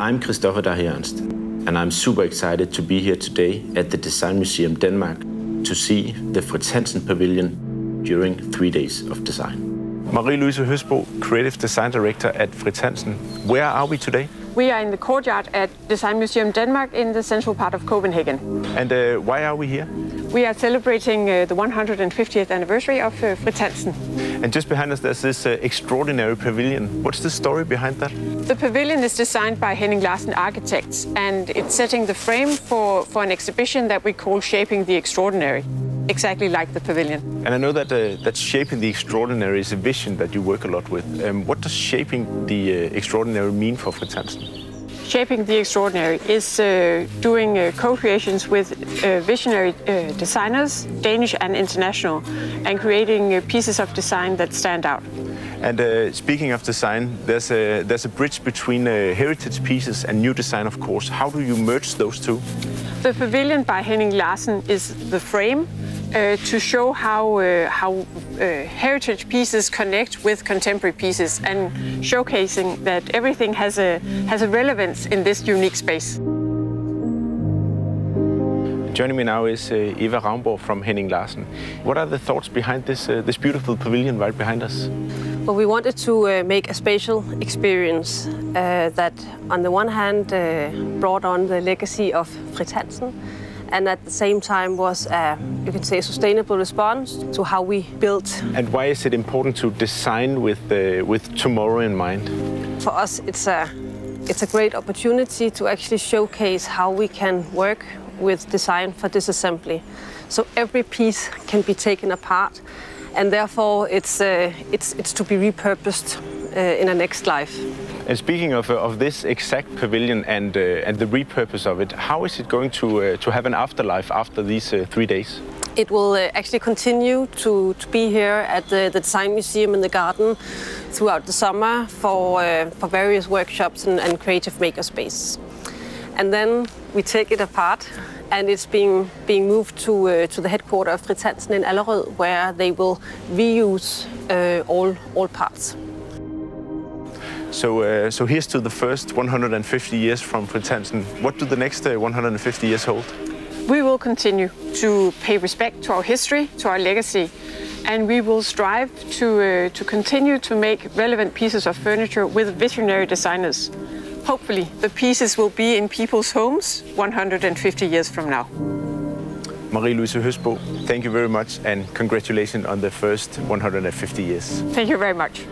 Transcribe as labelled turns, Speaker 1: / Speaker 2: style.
Speaker 1: I'm Christopher Daher Ernst, and I'm super excited to be here today at the Design Museum Denmark to see the Fritz Hansen Pavilion during three days of design. Marie-Louise Høstbo, Creative Design Director at Fritz Hansen. Where are we today?
Speaker 2: We are in the courtyard at Design Museum Denmark in the central part of Copenhagen.
Speaker 1: And uh, why are we here?
Speaker 2: We are celebrating uh, the 150th anniversary of uh, Fritz Hansen.
Speaker 1: And just behind us there's this uh, extraordinary pavilion. What's the story behind that?
Speaker 2: The pavilion is designed by Henning Larsen Architects and it's setting the frame for, for an exhibition that we call Shaping the Extraordinary exactly like the pavilion.
Speaker 1: And I know that uh, that shaping the extraordinary is a vision that you work a lot with. Um, what does shaping the uh, extraordinary mean for Fritz Hansen?
Speaker 2: Shaping the Extraordinary is uh, doing uh, co-creations with uh, visionary uh, designers, Danish and international, and creating pieces of design that stand out.
Speaker 1: And speaking of design, there's a, there's a bridge between heritage pieces and new design, of course. How do you merge those two?
Speaker 2: The pavilion by Henning Larsen is the frame uh, to show how, uh, how uh, heritage pieces connect with contemporary pieces and showcasing that everything has a, has a relevance in this unique space.
Speaker 1: Joining me now is uh, Eva Raumborg from Henning Larsen. What are the thoughts behind this, uh, this beautiful pavilion right behind us?
Speaker 3: Well, we wanted to uh, make a spatial experience uh, that, on the one hand, uh, brought on the legacy of Fritz Hansen, and at the same time was a, you can say, a sustainable response to how we built.
Speaker 1: And why is it important to design with, uh, with tomorrow in mind?
Speaker 3: For us, it's a, it's a great opportunity to actually showcase how we can work with design for disassembly. So every piece can be taken apart and therefore it's, uh, it's, it's to be repurposed uh, in a next life.
Speaker 1: And speaking of, uh, of this exact pavilion and, uh, and the repurpose of it, how is it going to, uh, to have an afterlife after these uh, three days?
Speaker 3: It will uh, actually continue to, to be here at the, the Design Museum in the garden throughout the summer for, uh, for various workshops and, and creative makerspaces. And then we take it apart and it's being, being moved to, uh, to the headquarters of Fritz Hansen in Allerød where they will reuse uh, all, all parts.
Speaker 1: So, uh, so here's to the first 150 years from Fritz Hansen. What do the next uh, 150 years hold?
Speaker 2: We will continue to pay respect to our history, to our legacy, and we will strive to, uh, to continue to make relevant pieces of furniture with visionary designers. Hopefully, the pieces will be in people's homes 150 years from now.
Speaker 1: Marie-Louise Høstbo, thank you very much and congratulations on the first 150 years.
Speaker 2: Thank you very much.